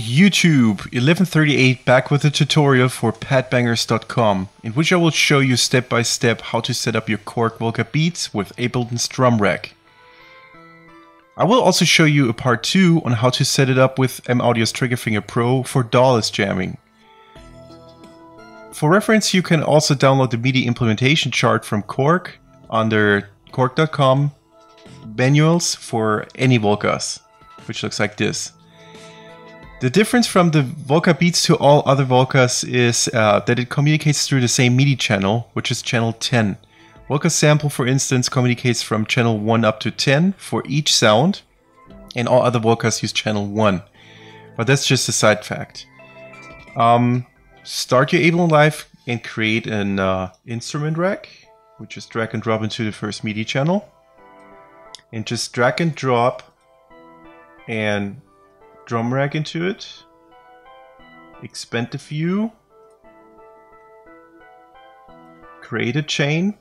YouTube, 1138 back with a tutorial for padbangers.com in which I will show you step by step how to set up your Korg Volca Beats with Ableton's drum rack. I will also show you a part 2 on how to set it up with M-Audio's Triggerfinger Pro for DAWless jamming. For reference you can also download the MIDI implementation chart from Korg under korg.com manuals for any Volcas, which looks like this. The difference from the Volca Beats to all other Volcas is uh, that it communicates through the same MIDI channel, which is channel 10. Volca Sample, for instance, communicates from channel 1 up to 10 for each sound, and all other Volcas use channel 1. But that's just a side fact. Um, start your Ableton Live and create an uh, instrument rack, which is drag and drop into the first MIDI channel. And just drag and drop and drum rack into it. Expand the view. Create a chain.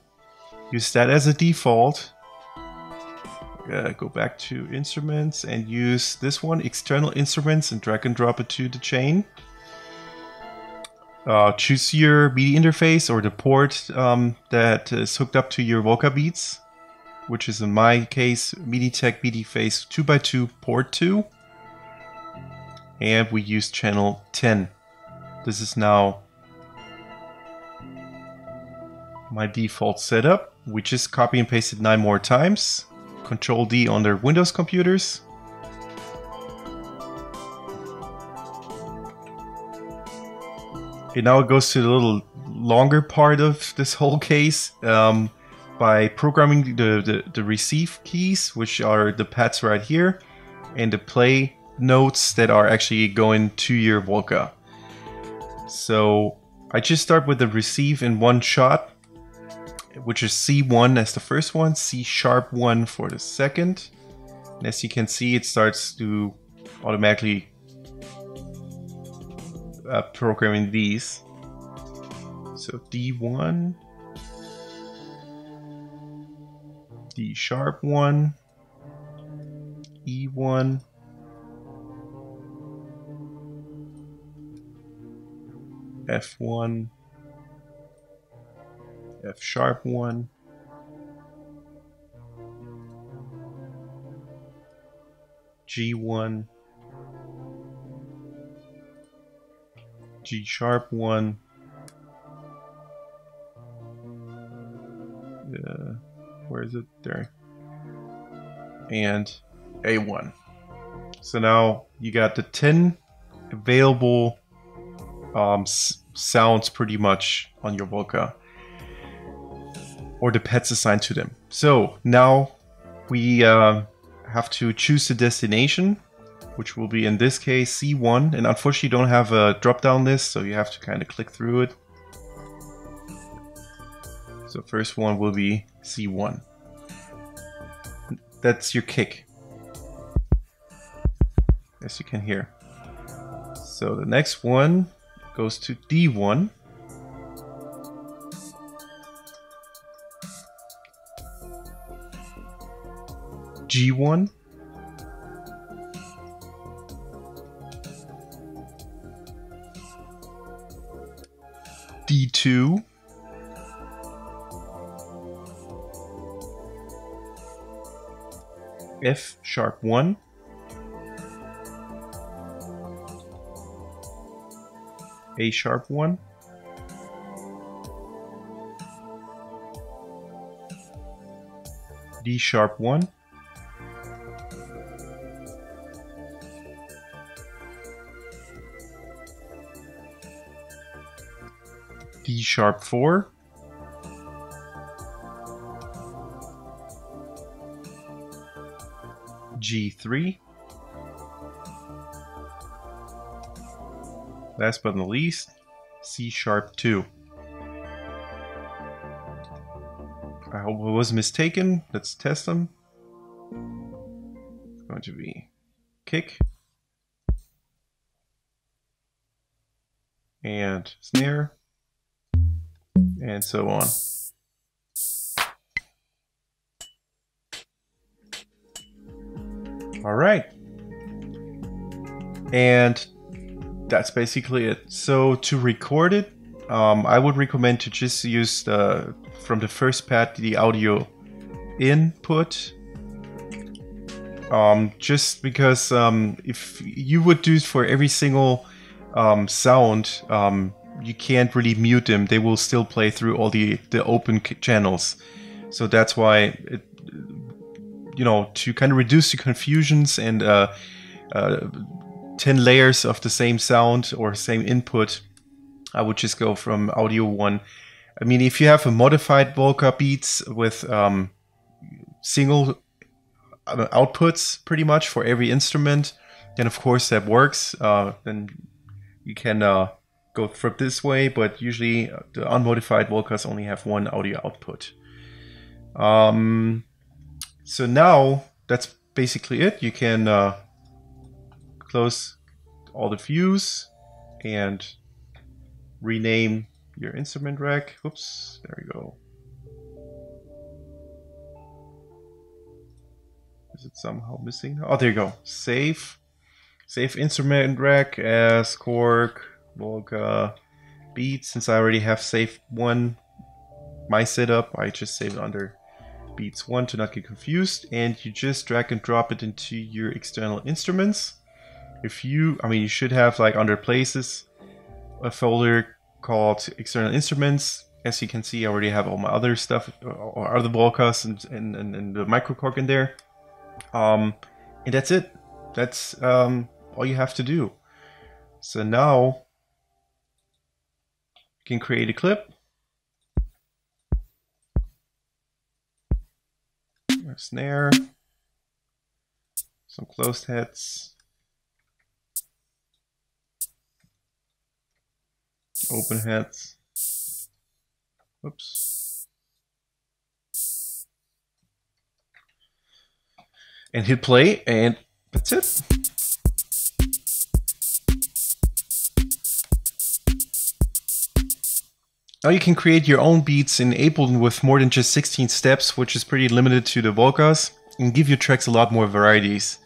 Use that as a default. Uh, go back to instruments and use this one, external instruments, and drag and drop it to the chain. Uh, choose your MIDI interface or the port um, that is hooked up to your Volca Beats, which is in my case MIDI-Tech MIDI Face 2x2 port 2 and we use channel 10. This is now my default setup. We just copy and paste it nine more times. Control D on their Windows computers. And now it goes to the little longer part of this whole case. Um, by programming the, the, the receive keys, which are the pads right here, and the play notes that are actually going to your Volca. So I just start with the receive in one shot, which is C1 as the first one, C sharp 1 for the second. And as you can see, it starts to automatically uh, programming these. So D1, D sharp 1, E1, F1, F sharp 1, G1, G sharp 1, uh, where is it? There. And A1. So now you got the 10 available um, sounds pretty much on your Volca or the pets assigned to them. So now we uh, have to choose the destination, which will be in this case C1. And unfortunately, you don't have a drop down list, so you have to kind of click through it. So first one will be C1. That's your kick, as you can hear. So the next one goes to D1. G1. D2. F sharp 1. A sharp one. D sharp one. D sharp four. G3. Last but not least, C sharp 2. I hope I was mistaken. Let's test them. It's going to be kick. And snare. And so on. All right. And that's basically it. So to record it, um, I would recommend to just use the from the first pad the audio input. Um, just because um, if you would do it for every single um, sound, um, you can't really mute them. They will still play through all the the open channels. So that's why it, you know to kind of reduce the confusions and uh, uh, 10 layers of the same sound or same input I would just go from audio one. I mean if you have a modified Volca beats with um, single uh, outputs pretty much for every instrument then of course that works. Uh, then you can uh, go through this way but usually the unmodified Volcas only have one audio output. Um, so now that's basically it. You can uh, close all the views and rename your instrument rack. Oops, there we go. Is it somehow missing? Oh, there you go. Save. Save instrument rack as Korg, Volca, Beat. Since I already have saved one, my setup, I just save it under beats one to not get confused and you just drag and drop it into your external instruments. If you, I mean, you should have like under places a folder called external instruments. As you can see, I already have all my other stuff or other Volcas and, and, and, and the microKORG in there. Um, and that's it. That's um, all you have to do. So now you can create a clip A snare, some closed heads, open heads. Oops. And hit play, and that's it. Now you can create your own beats in Ableton with more than just 16 steps, which is pretty limited to the Volcas, and give your tracks a lot more varieties.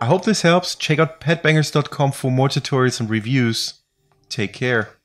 I hope this helps. Check out padbangers.com for more tutorials and reviews. Take care.